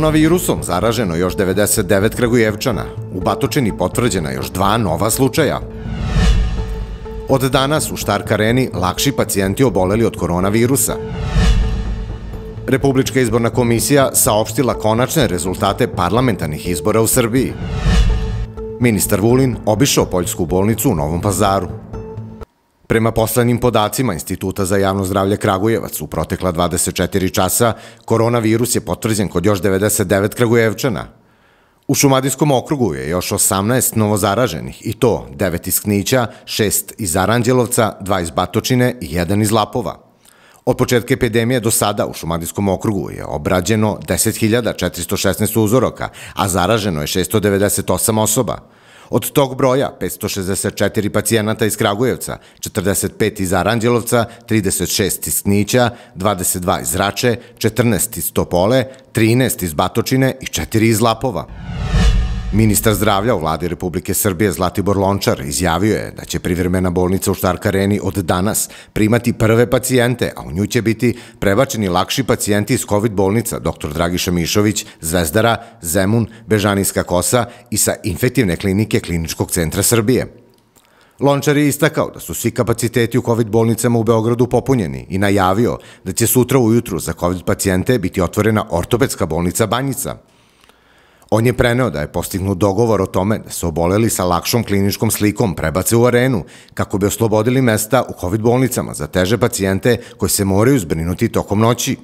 Koronavirusom zaraženo još 99 Kragujevčana. U Batočini potvrđena još dva nova slučaja. Od danas u Štark areni lakši pacijenti oboleli od koronavirusa. Republička izborna komisija saopštila konačne rezultate parlamentarnih izbora u Srbiji. Ministar Vulin obišao Poljsku bolnicu u Novom pazaru. Prema poslednjim podacima Instituta za javno zdravlje Kragujevac u protekla 24 časa, koronavirus je potvrđen kod još 99 Kragujevčana. U Šumadijskom okrugu je još 18 novozaraženih i to 9 iz Knića, 6 iz Aranđelovca, 2 iz Batočine i 1 iz Lapova. Od početka epidemije do sada u Šumadijskom okrugu je obrađeno 10.416 uzoroka, a zaraženo je 698 osoba. Od tog broja 564 pacijenata iz Kragujevca, 45 iz Aranđelovca, 36 iz Knića, 22 iz Rače, 14 iz Topole, 13 iz Batočine i 4 iz Lapova. Ministar zdravlja u vladi Republike Srbije Zlatibor Lončar izjavio je da će privremena bolnica u Štark areni od danas primati prve pacijente, a u nju će biti prebačeni lakši pacijenti iz COVID bolnica dr. Dragiša Mišović, Zvezdara, Zemun, Bežanijska kosa i sa infektivne klinike Kliničkog centra Srbije. Lončar je istakao da su svi kapaciteti u COVID bolnicama u Beogradu popunjeni i najavio da će sutra ujutru za COVID pacijente biti otvorena ortopedska bolnica Banjica – On je preneo da je postignut dogovor o tome da se oboleli sa lakšom kliničkom slikom prebace u arenu kako bi oslobodili mesta u COVID bolnicama za teže pacijente koji se moraju zbrinuti tokom noći.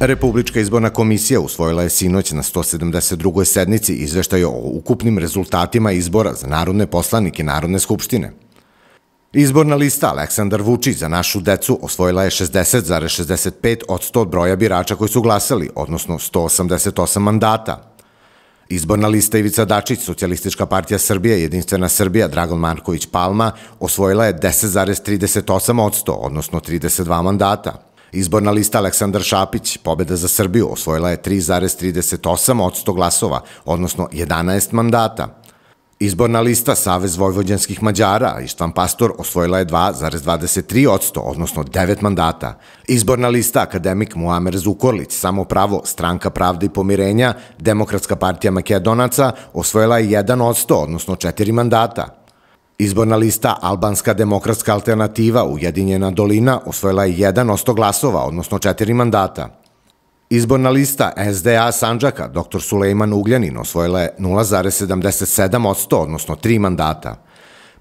Republička izborna komisija usvojila je sinoć na 172. sednici izveštaj o ukupnim rezultatima izbora za narodne poslanike Narodne skupštine. Izborna lista Aleksandar Vučić za našu decu osvojila je 60,65 od 100 broja birača koji su glasali, odnosno 188 mandata. Izborna lista Ivica Dačić, Socialistička partija Srbije, Jedinstvena Srbija, Dragon Marković Palma osvojila je 10,38 od 100, odnosno 32 mandata. Izborna lista Aleksandar Šapić, Pobeda za Srbiju, osvojila je 3,38 od 100 glasova, odnosno 11 mandata. Izborna lista Savez Vojvođanskih Mađara Ištvan Pastor osvojila je 2,23 odsto, odnosno 9 mandata. Izborna lista Akademik Muamer Zukorlić, Samo pravo, Stranka pravde i pomirenja, Demokratska partija Makedonaca osvojila je 1 odsto, odnosno 4 mandata. Izborna lista Albanska demokratska alternativa Ujedinjena dolina osvojila je 1 osto glasova, odnosno 4 mandata. Izborna lista SDA Sanđaka, dr. Sulejman Ugljanin, osvojila je 0,77 od 100, odnosno 3 mandata.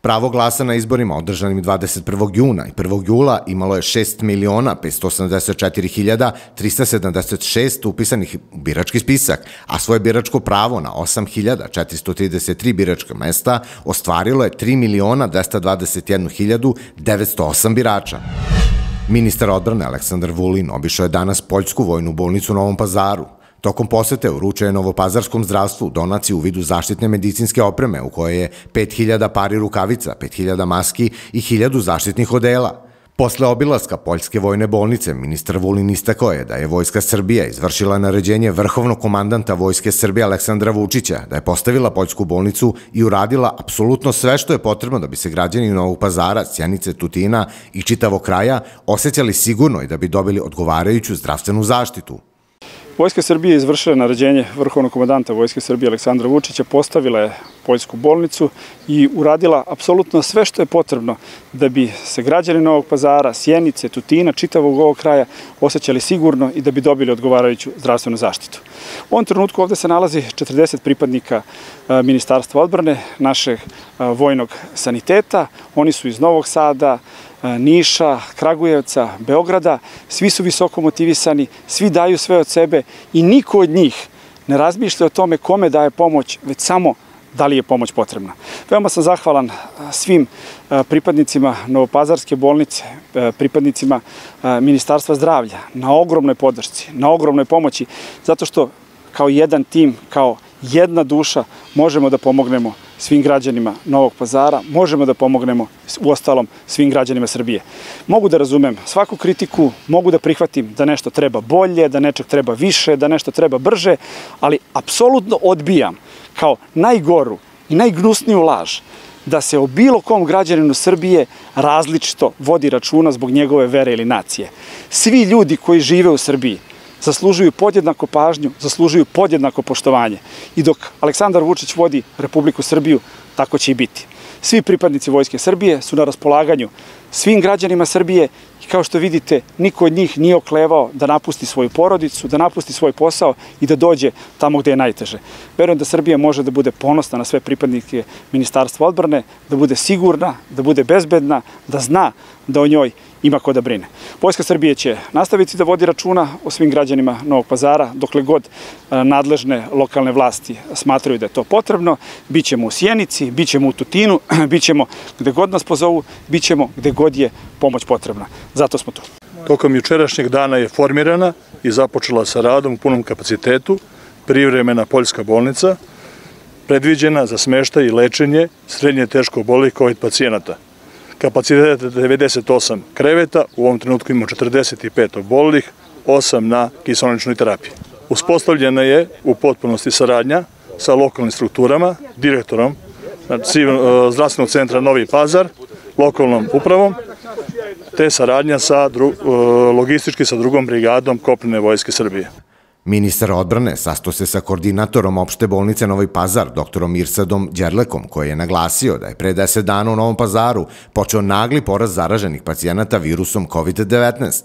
Pravo glasa na izborima održanim 21. juna i 1. jula imalo je 6 miliona 584 hiljada 376 upisanih u birački spisak, a svoje biračko pravo na 8.433 biračka mesta ostvarilo je 3 miliona 221 hiljadu 908 birača. Ministar odbrane Aleksandar Vulin obišao je danas Poljsku vojnu bolnicu u Novom pazaru. Tokom posete uručuje Novopazarskom zdravstvu donaciju u vidu zaštitne medicinske opreme u kojoj je 5000 pari rukavica, 5000 maski i 1000 zaštitnih odela. Posle obilaska Poljske vojne bolnice, ministar Vulin istakao je da je Vojska Srbija izvršila naređenje vrhovnog komandanta Vojske Srbije Aleksandra Vučića da je postavila Poljsku bolnicu i uradila apsolutno sve što je potrebno da bi se građani Novog pazara, Sjenice, Tutina i čitavog kraja osjećali sigurno i da bi dobili odgovarajuću zdravstvenu zaštitu. Vojska Srbije izvršila naređenje vrhovnog komandanta Vojske Srbije Aleksandra Vučića, postavila je Poljsku bolnicu i uradila apsolutno sve što je potrebno da bi se građani Novog pazara, Sjenice, Tutina, čitavog ovog kraja osjećali sigurno i da bi dobili odgovarajuću zdravstvenu zaštitu. U ovom trenutku ovde se nalazi 40 pripadnika e, Ministarstva odbrane, našeg vojnog saniteta. Oni su iz Novog Sada, Niša, Kragujevca, Beograda. Svi su visoko motivisani, svi daju sve od sebe i niko od njih ne razmišlja o tome kome daje pomoć, već samo da li je pomoć potrebna. Veoma sam zahvalan svim pripadnicima Novopazarske bolnice, pripadnicima Ministarstva zdravlja na ogromnoj podršci, na ogromnoj pomoći, zato što kao jedan tim, kao jedna duša možemo da pomognemo svim građanima Novog pazara, možemo da pomognemo u ostalom svim građanima Srbije. Mogu da razumem svaku kritiku, mogu da prihvatim da nešto treba bolje, da nečeg treba više, da nešto treba brže, ali apsolutno odbijam kao najgoru i najgnusniju laž da se o bilo kom građaninu Srbije različito vodi računa zbog njegove vere ili nacije. Svi ljudi koji žive u Srbiji zaslužuju podjednako pažnju, zaslužuju podjednako poštovanje. I dok Aleksandar Vučić vodi Republiku Srbiju, tako će i biti. Svi pripadnici Vojske Srbije su na raspolaganju svim građanima Srbije i kao što vidite, niko od njih nije oklevao da napusti svoju porodicu, da napusti svoj posao i da dođe tamo gde je najteže. Verujem da Srbija može da bude ponosna na sve pripadnike Ministarstva odbrane, da bude sigurna, da bude bezbedna, da zna da o njoj ima ko da brine. Vojska Srbije će nastaviti da vodi računa o svim građanima Novog pazara, dokle god e, nadležne lokalne vlasti smatraju da je to potrebno. Bićemo u Sjenici, bićemo u Tutinu, bićemo gde god nas pozovu, bićemo gde god je pomoć potrebna. Zato smo tu. Tokom jučerašnjeg dana je formirana i započela sa radom u punom kapacitetu privremena poljska bolnica, predviđena za smeštaj i lečenje srednje teško bolih COVID pacijenata kapacitet 98 kreveta, u ovom trenutku imamo 45 obolih, 8 na kiselničnoj terapiji. Uspostavljena je u potpunosti saradnja sa lokalnim strukturama, direktorom e, zdravstvenog centra Novi Pazar, lokalnom upravom, te saradnja sa e, logistički sa drugom brigadom Kopnene vojske Srbije. Ministar odbrane sasto se sa koordinatorom opšte bolnice Novi Pazar, doktorom Irsadom Đerlekom, koji je naglasio da je pre 10 dana u Novom Pazaru počeo nagli poraz zaraženih pacijenata virusom COVID-19.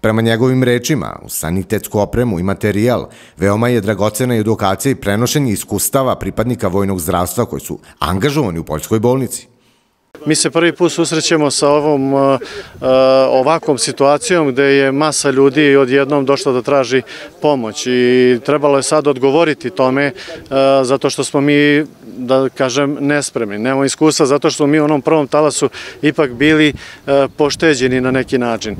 Prema njegovim rečima, u sanitetsku opremu i materijal, veoma je dragocena edukacija i prenošenje iskustava pripadnika vojnog zdravstva koji su angažovani u Poljskoj bolnici. Mi se prvi put susrećemo sa ovom uh, uh, ovakvom situacijom gde je masa ljudi odjednom došla da traži pomoć i trebalo je sad odgovoriti tome uh, zato što smo mi da kažem nespremni, nemamo iskustva zato što smo mi u onom prvom talasu ipak bili pošteđeni na neki način.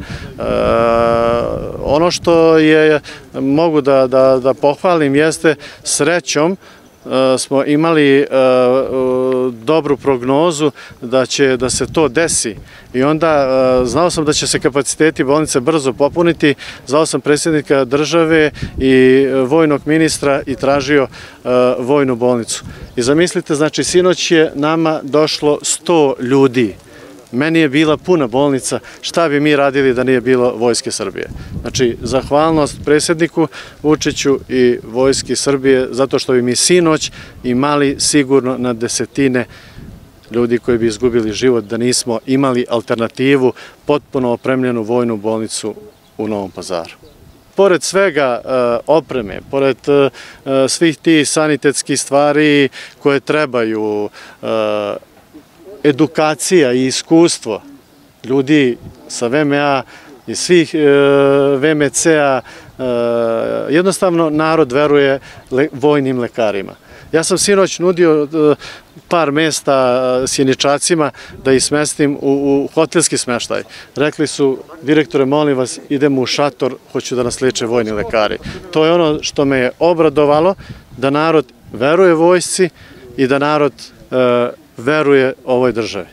Ono što je mogu da, da, da pohvalim jeste srećom smo imali e, dobru prognozu da će da se to desi. I onda e, znao sam da će se kapaciteti bolnice brzo popuniti, znao sam predsjednika države i vojnog ministra i tražio vojnu bolnicu. I zamislite, znači sinoć je nama došlo 100 ljudi Meni je bila puna bolnica, šta bi mi radili da nije bilo Vojske Srbije. Znači, zahvalnost predsjedniku Vučiću i Vojski Srbije, zato što bi mi sinoć imali sigurno na desetine ljudi koji bi izgubili život da nismo imali alternativu potpuno opremljenu vojnu bolnicu u Novom pazaru. Pored svega e, opreme, pored e, svih tih sanitetskih stvari koje trebaju, e, edukacija i iskustvo ljudi sa VMA i svih e, VMC-a, e, jednostavno narod veruje vojnim lekarima. Ja sam sinoć nudio e, par mesta sjeničacima da ih smestim u, u hotelski smeštaj. Rekli su, direktore, molim vas, idemo u šator, hoću da nas leče vojni lekari. To je ono što me je obradovalo, da narod veruje vojsci i da narod veruje ovoj državi.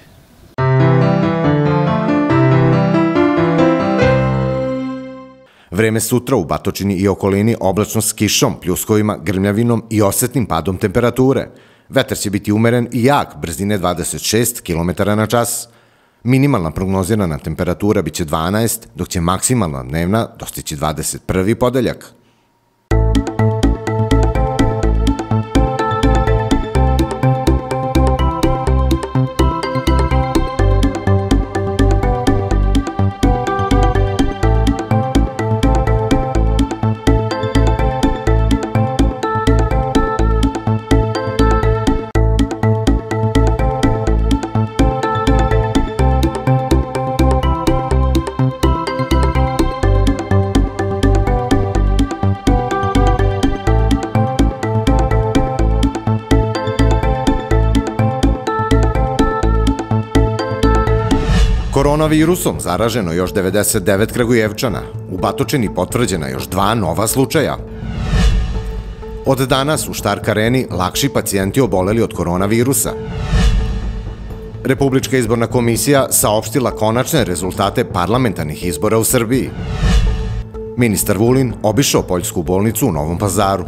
Vreme sutra u Batočini i okolini oblačno s kišom, pljuskovima, grmljavinom i osetnim padom temperature. Vetar će biti umeren i jak, brzine 26 km na čas. Minimalna prognozirana temperatura biće 12, dok će maksimalna dnevna dostići 21. podeljak. Koronavirusom zaraženo još 99 Kragujevčana, u Batočini potvrđena još dva nova slučaja. Od danas u Štark areni lakši pacijenti oboleli od koronavirusa. Republička izborna komisija saopštila konačne rezultate parlamentarnih izbora u Srbiji. Ministar Vulin obišao Poljsku bolnicu u Novom pazaru.